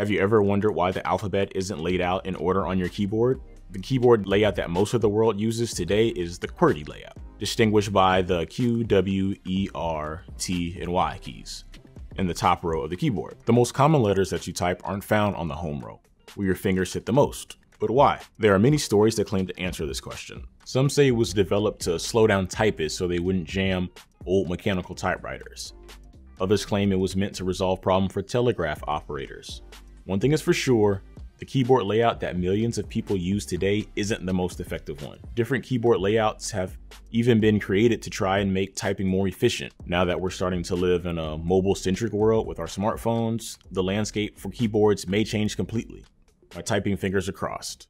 Have you ever wondered why the alphabet isn't laid out in order on your keyboard? The keyboard layout that most of the world uses today is the QWERTY layout, distinguished by the Q, W, E, R, T, and Y keys in the top row of the keyboard. The most common letters that you type aren't found on the home row, where your fingers hit the most. But why? There are many stories that claim to answer this question. Some say it was developed to slow down typists so they wouldn't jam old mechanical typewriters. Others claim it was meant to resolve problems for telegraph operators. One thing is for sure, the keyboard layout that millions of people use today isn't the most effective one. Different keyboard layouts have even been created to try and make typing more efficient. Now that we're starting to live in a mobile-centric world with our smartphones, the landscape for keyboards may change completely. My typing fingers are crossed.